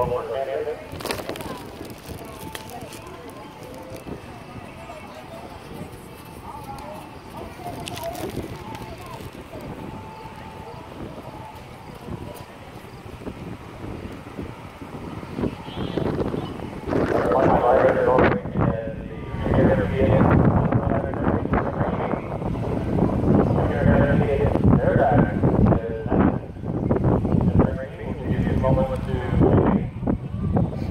local candidate. One fire door and the intermediate. Intermediate, they're back. Give you a moment to dive trying to grenade, dive trying.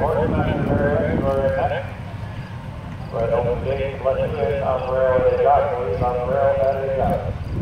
right. Right, open gate, let the kid on the rail, they got, it, on the rail, that got. it.